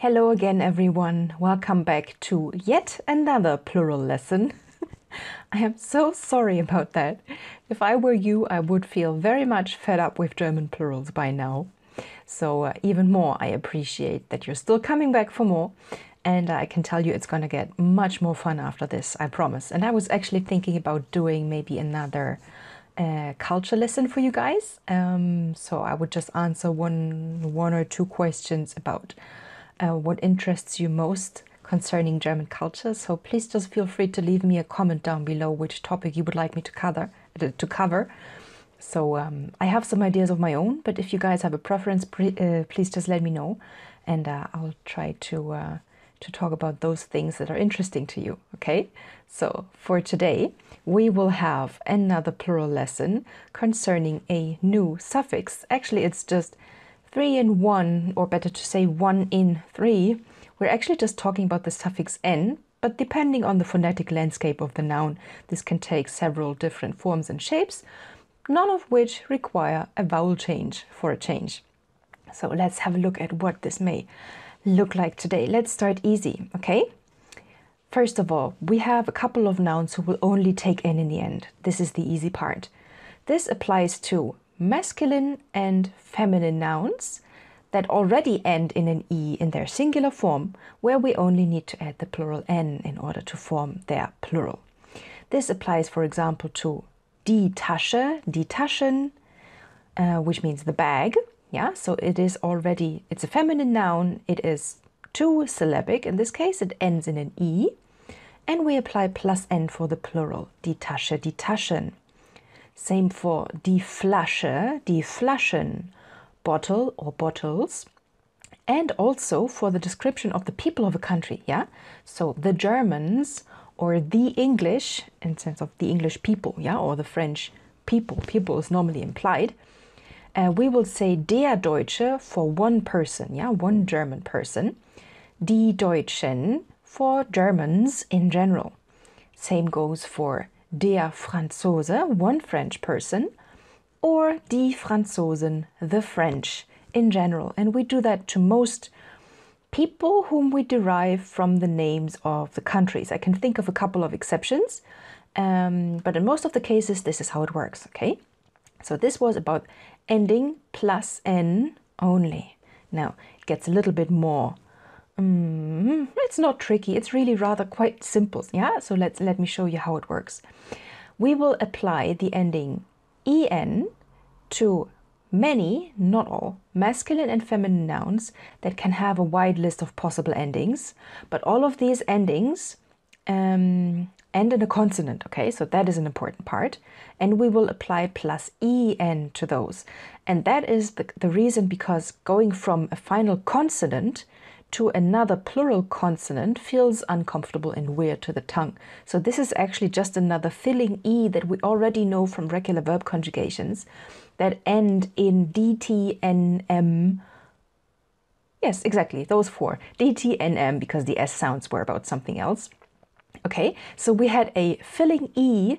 Hello again, everyone. Welcome back to yet another plural lesson. I am so sorry about that. If I were you, I would feel very much fed up with German plurals by now. So, uh, even more, I appreciate that you're still coming back for more. And I can tell you it's going to get much more fun after this, I promise. And I was actually thinking about doing maybe another uh, culture lesson for you guys. Um, so I would just answer one, one or two questions about uh, what interests you most concerning German culture. So please just feel free to leave me a comment down below which topic you would like me to cover. To cover. So um, I have some ideas of my own, but if you guys have a preference, uh, please just let me know, and uh, I'll try to uh, to talk about those things that are interesting to you. Okay. So for today, we will have another plural lesson concerning a new suffix. Actually, it's just three in one, or better to say one in three, we're actually just talking about the suffix n, but depending on the phonetic landscape of the noun, this can take several different forms and shapes, none of which require a vowel change for a change. So let's have a look at what this may look like today. Let's start easy, okay? First of all, we have a couple of nouns who will only take n in the end. This is the easy part. This applies to masculine and feminine nouns that already end in an e in their singular form, where we only need to add the plural n in order to form their plural. This applies, for example, to die Tasche, die Taschen, uh, which means the bag. Yeah, so it is already, it's a feminine noun, it is two syllabic, in this case it ends in an e, and we apply plus n for the plural, die Tasche, die Taschen. Same for die Flasche, die Flaschen, bottle or bottles. And also for the description of the people of a country, yeah? So the Germans or the English, in sense of the English people, yeah, or the French people, people is normally implied. Uh, we will say der Deutsche for one person, yeah, one German person. Die Deutschen for Germans in general. Same goes for der Franzose, one French person, or die Franzosen, the French in general. And we do that to most people whom we derive from the names of the countries. I can think of a couple of exceptions, um, but in most of the cases, this is how it works, okay? So this was about ending plus n only. Now, it gets a little bit more Mm, it's not tricky. It's really rather quite simple. Yeah. So let's let me show you how it works. We will apply the ending en to many, not all, masculine and feminine nouns that can have a wide list of possible endings. But all of these endings um, end in a consonant. Okay, so that is an important part. And we will apply plus en to those. And that is the, the reason because going from a final consonant to another plural consonant feels uncomfortable and weird to the tongue. So this is actually just another filling E that we already know from regular verb conjugations that end in DT, N, M. Yes, exactly, those four. DT, N, M, because the S sounds were about something else. Okay, so we had a filling E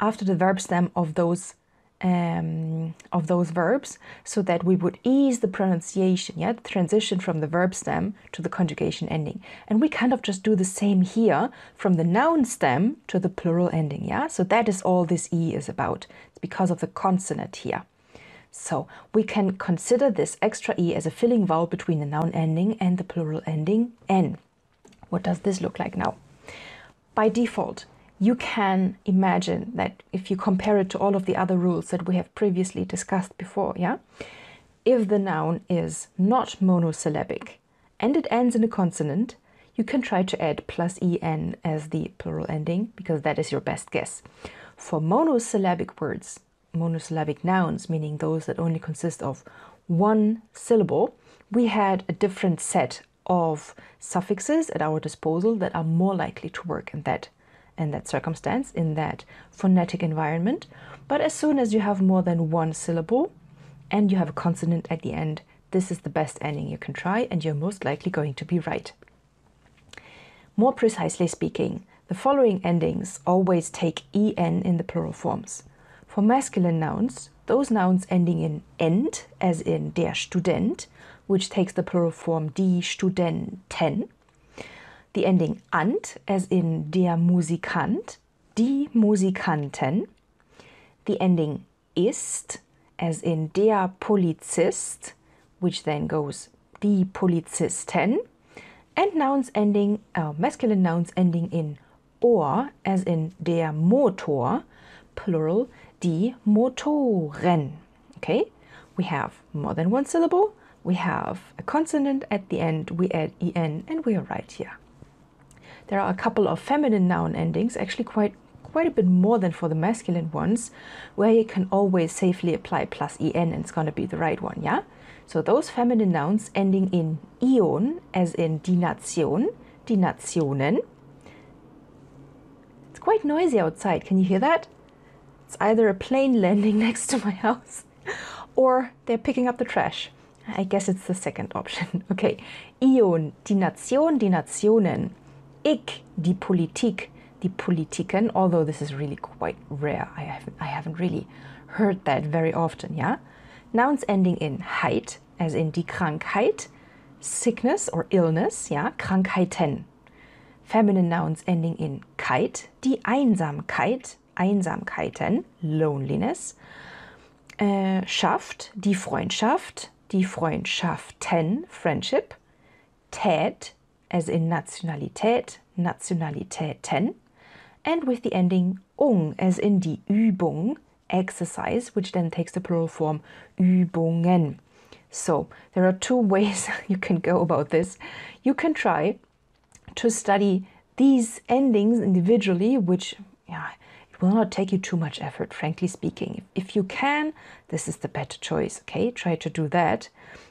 after the verb stem of those um, of those verbs so that we would ease the pronunciation, yeah, the transition from the verb stem to the conjugation ending. And we kind of just do the same here from the noun stem to the plural ending, yeah? So that is all this E is about. It's because of the consonant here. So we can consider this extra E as a filling vowel between the noun ending and the plural ending N. What does this look like now? By default, you can imagine that if you compare it to all of the other rules that we have previously discussed before, yeah? If the noun is not monosyllabic and it ends in a consonant, you can try to add plus en as the plural ending because that is your best guess. For monosyllabic words, monosyllabic nouns, meaning those that only consist of one syllable, we had a different set of suffixes at our disposal that are more likely to work in that in that circumstance, in that phonetic environment. But as soon as you have more than one syllable and you have a consonant at the ent, this is the best ending you can try, and you're most likely going to be right. More precisely speaking, the following endings always take en in the plural forms. For masculine nouns, those nouns ending in end, as in der Student, which takes the plural form die Studenten. The ending ant, as in der Musikant, die Musikanten. The ending ist, as in der Polizist, which then goes die Polizisten. And nouns ending, uh, masculine nouns ending in or, as in der Motor, plural, die Motoren. Okay, we have more than one syllable, we have a consonant at the end, we add en, and we are right here. There are a couple of feminine noun endings, actually quite quite a bit more than for the masculine ones, where you can always safely apply plus en and it's going to be the right one, yeah? So those feminine nouns ending in ion, as in die Nation, die Nationen. It's quite noisy outside, can you hear that? It's either a plane landing next to my house or they're picking up the trash. I guess it's the second option. Okay. Ion, die Nation, die Nationen. Ik, die Politik, die Politiken, although this is really quite rare. I haven't, I haven't really heard that very often, yeah? Nouns ending in heit, as in die Krankheit, sickness or illness, yeah? Krankheiten. Feminine nouns ending in keit, die Einsamkeit, Einsamkeiten, loneliness. Äh, schaft, die Freundschaft, die Freundschaften, friendship. Tät, as in Nationalität, Nationalitäten. And with the ending ung, as in die Übung, exercise, which then takes the plural form Übungen. So there are two ways you can go about this. You can try to study these endings individually, which yeah, it will not take you too much effort, frankly speaking. If you can, this is the better choice. Okay, try to do that.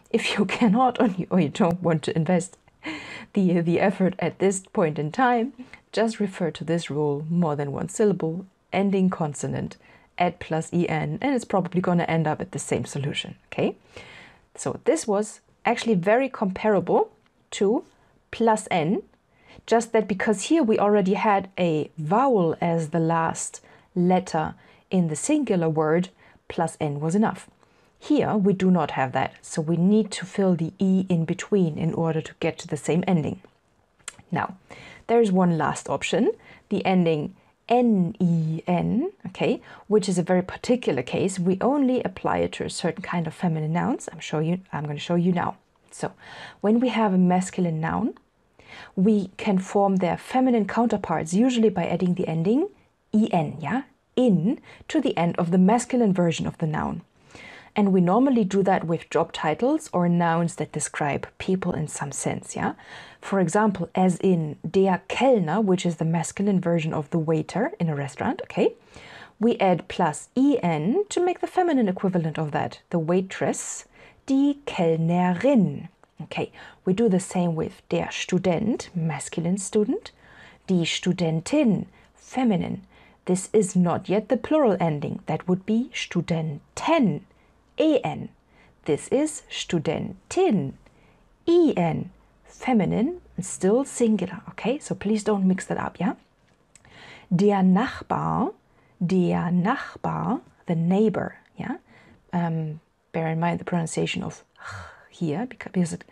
If you cannot or you, or you don't want to invest the the effort at this point in time, just refer to this rule: more than one syllable, ending consonant, add plus en, and it's probably going to end up at the same solution. Okay, so this was actually very comparable to plus n, just that because here we already had a vowel as the last letter in the singular word, plus n was enough. Here we do not have that, so we need to fill the e in between in order to get to the same ending. Now, there's one last option, the ending N-E-N, okay, which is a very particular case. We only apply it to a certain kind of feminine nouns. I'm show you I'm going to show you now. So, when we have a masculine noun, we can form their feminine counterparts usually by adding the ending en, yeah, in to the end of the masculine version of the noun. And we normally do that with job titles or nouns that describe people in some sense, yeah? For example, as in der Kellner, which is the masculine version of the waiter in a restaurant, okay? We add plus en to make the feminine equivalent of that, the waitress, die Kellnerin. Okay, we do the same with der Student, masculine student, die Studentin, feminine. This is not yet the plural ending. That would be Studenten en. This is Studentin. en, feminine, and still singular. Okay, so please don't mix that up, yeah? Der Nachbar, der Nachbar, the neighbor, yeah? Um, bear in mind the pronunciation of here because it,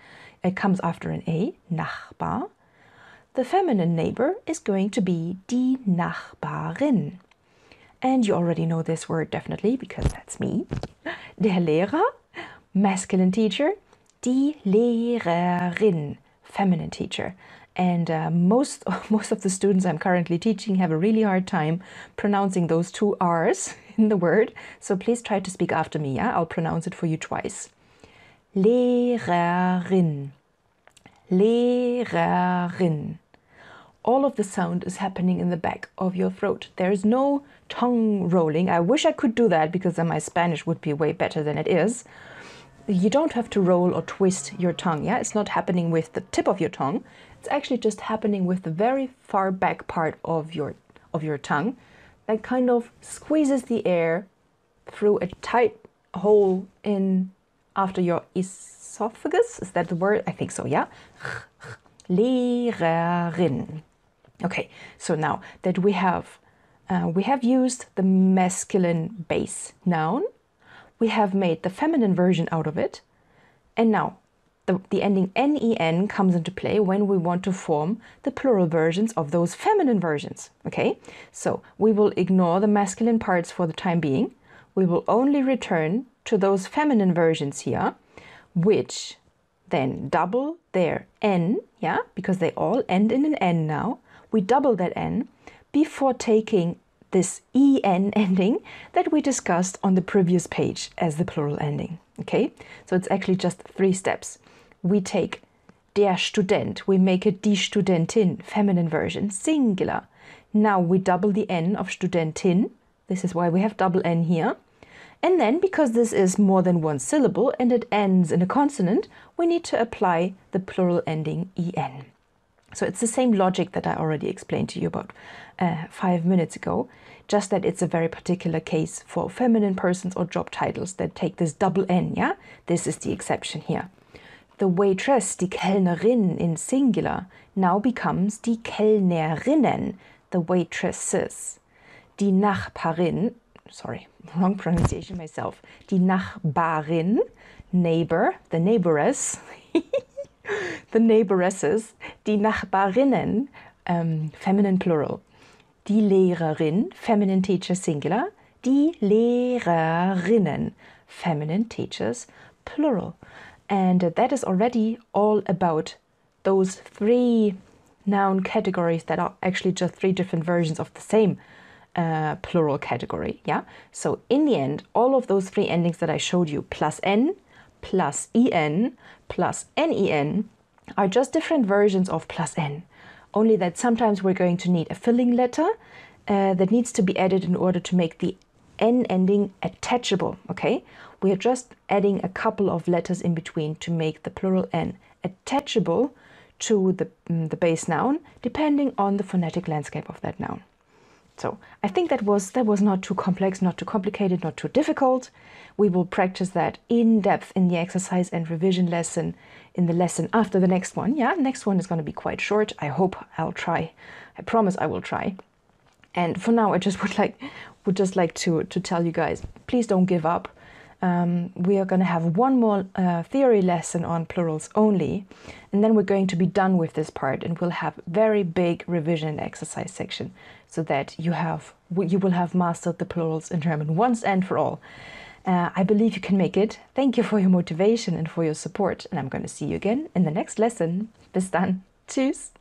it comes after an A, Nachbar. The feminine neighbor is going to be die Nachbarin. And you already know this word definitely because that's me. Der Lehrer, masculine teacher. Die Lehrerin, feminine teacher. And uh, most, most of the students I'm currently teaching have a really hard time pronouncing those two R's in the word. So please try to speak after me. Yeah? I'll pronounce it for you twice. Lehrerin. Lehrerin all of the sound is happening in the back of your throat. There is no tongue rolling. I wish I could do that because then my Spanish would be way better than it is. You don't have to roll or twist your tongue, yeah? It's not happening with the tip of your tongue. It's actually just happening with the very far back part of your of your tongue that kind of squeezes the air through a tight hole in after your esophagus. Is that the word? I think so, yeah? Lehrerin. Okay, so now that we have uh, we have used the masculine base noun, we have made the feminine version out of it, and now the, the ending nen comes into play when we want to form the plural versions of those feminine versions. Okay, so we will ignore the masculine parts for the time being. We will only return to those feminine versions here, which then double their n, yeah, because they all end in an n now. We double that n before taking this en ending that we discussed on the previous page as the plural ending. Okay, so it's actually just three steps. We take der Student, we make it die Studentin, feminine version, singular. Now we double the n of Studentin. This is why we have double n here. And then, because this is more than one syllable and it ends in a consonant, we need to apply the plural ending en. So it's the same logic that I already explained to you about uh, five minutes ago, just that it's a very particular case for feminine persons or job titles that take this double N, yeah? This is the exception here. The waitress, die Kellnerin in singular, now becomes die Kellnerinnen, the waitresses. Die Nachbarin, sorry, wrong pronunciation myself, die Nachbarin, neighbor, the neighboress, the neighboresses, die Nachbarinnen, um, feminine plural, die Lehrerin, feminine teacher singular, die Lehrerinnen, feminine teachers plural. And that is already all about those three noun categories that are actually just three different versions of the same uh, plural category. Yeah. So in the end, all of those three endings that I showed you, plus n, plus en, plus nen, are just different versions of plus n. Only that sometimes we're going to need a filling letter uh, that needs to be added in order to make the n ending attachable. Okay, we are just adding a couple of letters in between to make the plural n attachable to the, mm, the base noun, depending on the phonetic landscape of that noun. So I think that was that was not too complex, not too complicated, not too difficult. We will practice that in depth in the exercise and revision lesson in the lesson after the next one. Yeah, next one is going to be quite short. I hope I'll try. I promise I will try. And for now, I just would like would just like to to tell you guys, please don't give up. Um, we are going to have one more uh, theory lesson on plurals only, and then we're going to be done with this part, and we'll have very big revision exercise section, so that you have you will have mastered the plurals in German once and for all. Uh, I believe you can make it. Thank you for your motivation and for your support, and I'm going to see you again in the next lesson. Bis dann. Tschüss.